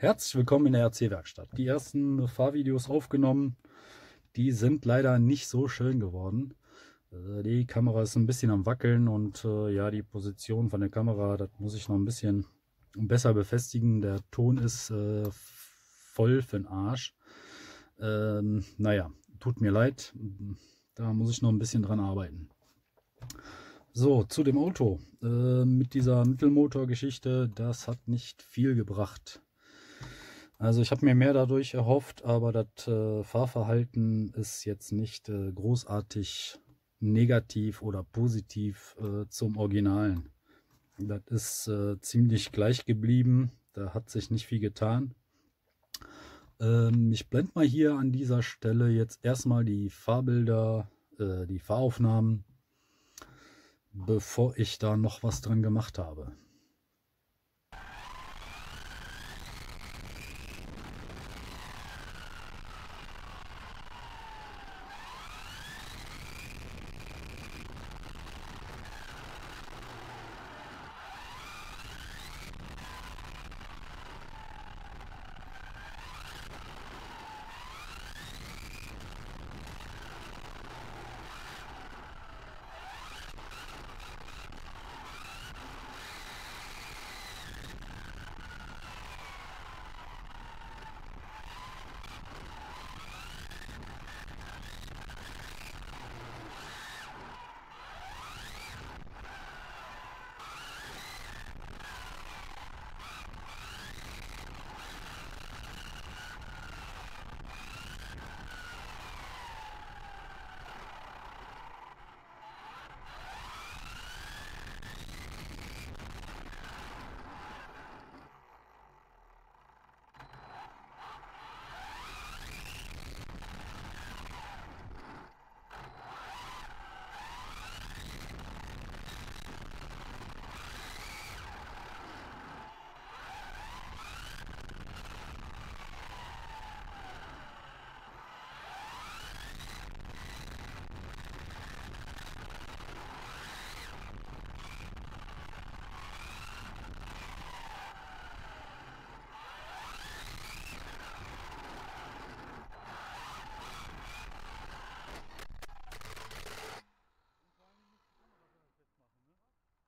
Herzlich willkommen in der RC-Werkstatt. Die ersten Fahrvideos aufgenommen, die sind leider nicht so schön geworden. Äh, die Kamera ist ein bisschen am Wackeln und äh, ja, die Position von der Kamera, das muss ich noch ein bisschen besser befestigen. Der Ton ist äh, voll für den Arsch. Ähm, naja, tut mir leid, da muss ich noch ein bisschen dran arbeiten. So, zu dem Auto. Äh, mit dieser Mittelmotor-Geschichte, das hat nicht viel gebracht. Also ich habe mir mehr dadurch erhofft, aber das äh, Fahrverhalten ist jetzt nicht äh, großartig negativ oder positiv äh, zum Originalen. Das ist äh, ziemlich gleich geblieben, da hat sich nicht viel getan. Ähm, ich blende mal hier an dieser Stelle jetzt erstmal die Fahrbilder, äh, die Fahraufnahmen bevor ich da noch was dran gemacht habe.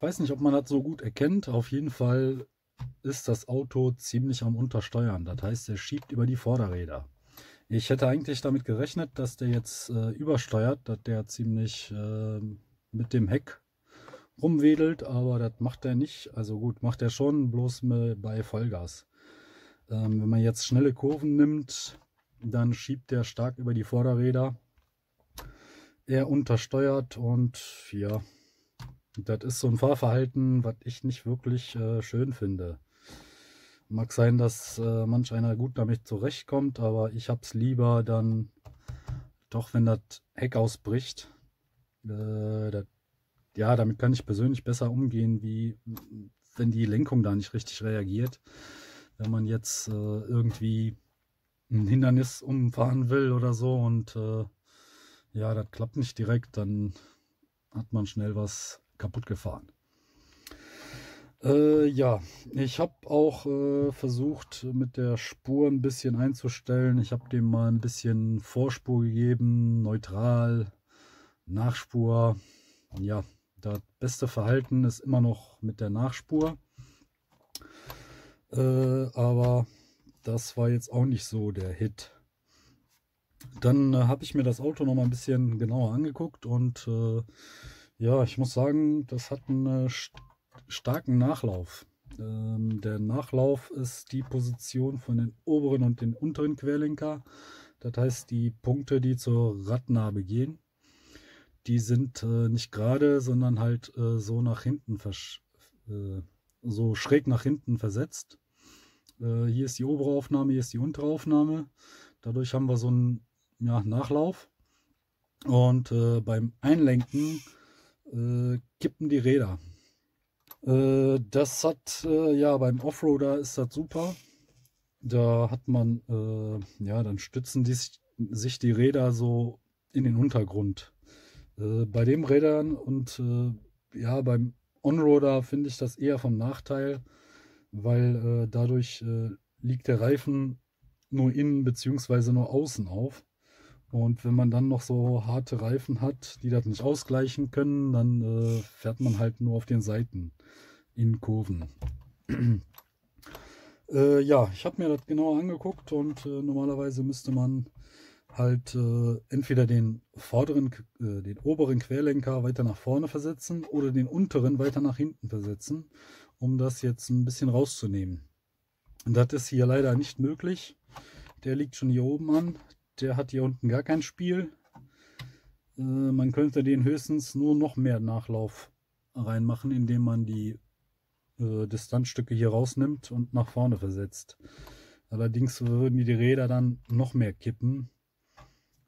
Weiß nicht, ob man das so gut erkennt. Auf jeden Fall ist das Auto ziemlich am Untersteuern. Das heißt, er schiebt über die Vorderräder. Ich hätte eigentlich damit gerechnet, dass der jetzt äh, übersteuert, dass der ziemlich äh, mit dem Heck rumwedelt, aber das macht er nicht. Also gut, macht er schon, bloß bei Vollgas. Ähm, wenn man jetzt schnelle Kurven nimmt, dann schiebt der stark über die Vorderräder. Er untersteuert und ja, das ist so ein Fahrverhalten, was ich nicht wirklich äh, schön finde. Mag sein, dass äh, manch einer gut damit zurechtkommt, aber ich hab's lieber dann doch, wenn das Heck ausbricht. Äh, dat, ja, damit kann ich persönlich besser umgehen, wie wenn die Lenkung da nicht richtig reagiert. Wenn man jetzt äh, irgendwie ein Hindernis umfahren will oder so und äh, ja, das klappt nicht direkt, dann hat man schnell was kaputt gefahren. Äh, ja, ich habe auch äh, versucht, mit der Spur ein bisschen einzustellen. Ich habe dem mal ein bisschen Vorspur gegeben, neutral, Nachspur. Ja, das beste Verhalten ist immer noch mit der Nachspur. Äh, aber das war jetzt auch nicht so der Hit. Dann äh, habe ich mir das Auto noch mal ein bisschen genauer angeguckt und äh, ja, ich muss sagen, das hat einen starken Nachlauf. Ähm, der Nachlauf ist die Position von den oberen und den unteren Querlenker. Das heißt, die Punkte, die zur Radnabe gehen, die sind äh, nicht gerade, sondern halt äh, so nach hinten, äh, so schräg nach hinten versetzt. Äh, hier ist die obere Aufnahme, hier ist die untere Aufnahme. Dadurch haben wir so einen ja, Nachlauf. Und äh, beim Einlenken äh, kippen die Räder. Äh, das hat, äh, ja, beim Offroader ist das super. Da hat man, äh, ja, dann stützen die, sich die Räder so in den Untergrund. Äh, bei den Rädern und äh, ja, beim Onroader finde ich das eher vom Nachteil, weil dadurch liegt der Reifen nur innen bzw. nur außen auf. Und wenn man dann noch so harte Reifen hat, die das nicht ausgleichen können, dann äh, fährt man halt nur auf den Seiten in Kurven. äh, ja, ich habe mir das genauer angeguckt und äh, normalerweise müsste man halt äh, entweder den vorderen, äh, den oberen Querlenker weiter nach vorne versetzen oder den unteren weiter nach hinten versetzen, um das jetzt ein bisschen rauszunehmen. Und das ist hier leider nicht möglich. Der liegt schon hier oben an. Der hat hier unten gar kein Spiel. Äh, man könnte den höchstens nur noch mehr Nachlauf reinmachen, indem man die äh, Distanzstücke hier rausnimmt und nach vorne versetzt. Allerdings würden die Räder dann noch mehr kippen.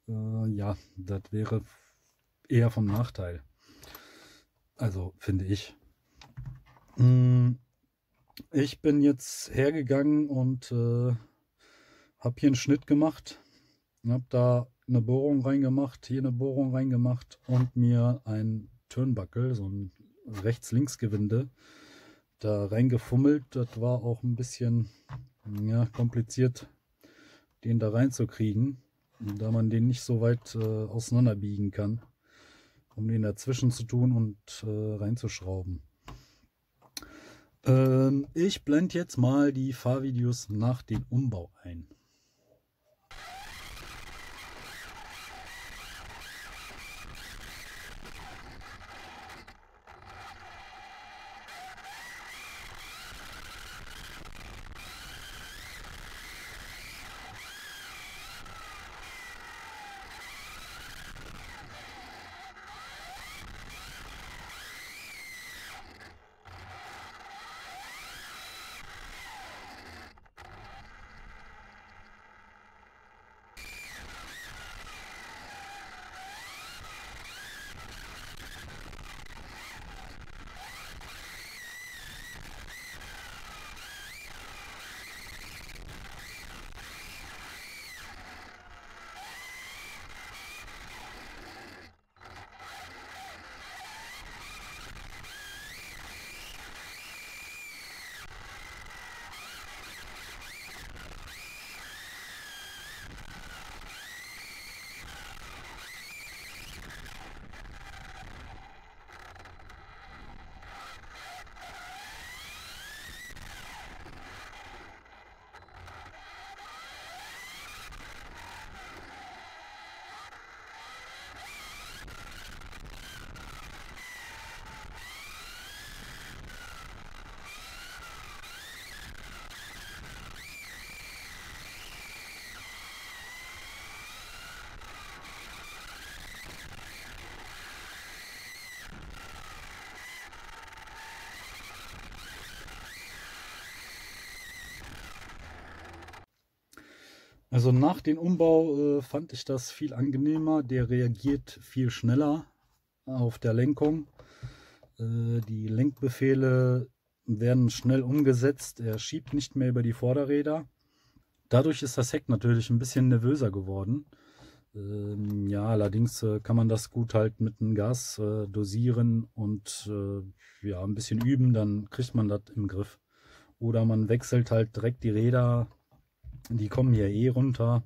Äh, ja, das wäre eher vom Nachteil. Also finde ich. Mm, ich bin jetzt hergegangen und äh, habe hier einen Schnitt gemacht. Habe da eine Bohrung reingemacht, hier eine Bohrung reingemacht und mir ein Turnbuckle, so ein Rechts-Links-Gewinde, da reingefummelt. Das war auch ein bisschen ja, kompliziert, den da reinzukriegen, da man den nicht so weit äh, auseinanderbiegen kann, um den dazwischen zu tun und äh, reinzuschrauben. Ähm, ich blende jetzt mal die Fahrvideos nach dem Umbau ein. Also nach dem Umbau äh, fand ich das viel angenehmer. Der reagiert viel schneller auf der Lenkung. Äh, die Lenkbefehle werden schnell umgesetzt. Er schiebt nicht mehr über die Vorderräder. Dadurch ist das Heck natürlich ein bisschen nervöser geworden. Ähm, ja, allerdings äh, kann man das gut halt mit dem Gas äh, dosieren und äh, ja, ein bisschen üben, dann kriegt man das im Griff. Oder man wechselt halt direkt die Räder die kommen hier eh runter.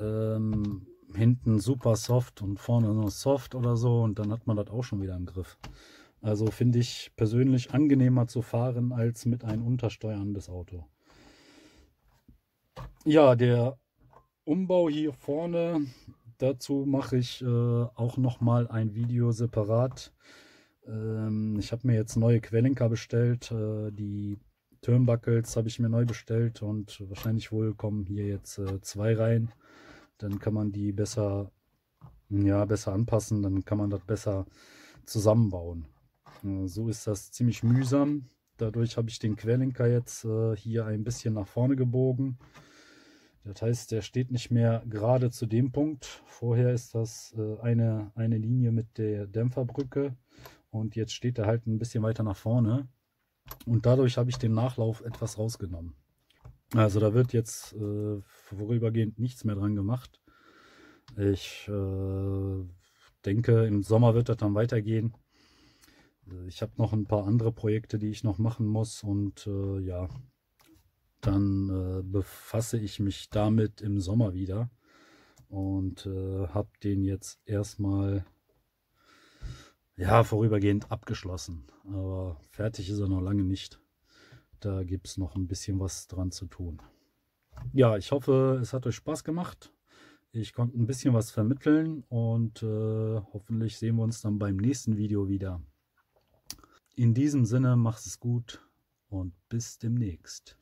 Ähm, hinten super soft und vorne nur soft oder so und dann hat man das auch schon wieder im Griff. Also finde ich persönlich angenehmer zu fahren als mit einem untersteuerndes Auto. Ja, der Umbau hier vorne, dazu mache ich äh, auch noch mal ein Video separat. Ähm, ich habe mir jetzt neue Quellenker bestellt, äh, die Turnbuckles habe ich mir neu bestellt und wahrscheinlich wohl kommen hier jetzt äh, zwei rein. Dann kann man die besser, ja, besser anpassen, dann kann man das besser zusammenbauen. Äh, so ist das ziemlich mühsam. Dadurch habe ich den Querlenker jetzt äh, hier ein bisschen nach vorne gebogen. Das heißt, der steht nicht mehr gerade zu dem Punkt. Vorher ist das äh, eine, eine Linie mit der Dämpferbrücke und jetzt steht er halt ein bisschen weiter nach vorne. Und dadurch habe ich den Nachlauf etwas rausgenommen. Also da wird jetzt äh, vorübergehend nichts mehr dran gemacht. Ich äh, denke, im Sommer wird das dann weitergehen. Ich habe noch ein paar andere Projekte, die ich noch machen muss. Und äh, ja, dann äh, befasse ich mich damit im Sommer wieder und äh, habe den jetzt erstmal ja vorübergehend abgeschlossen. Aber fertig ist er noch lange nicht. Da gibt es noch ein bisschen was dran zu tun. Ja, ich hoffe, es hat euch Spaß gemacht. Ich konnte ein bisschen was vermitteln und äh, hoffentlich sehen wir uns dann beim nächsten Video wieder. In diesem Sinne, macht es gut und bis demnächst.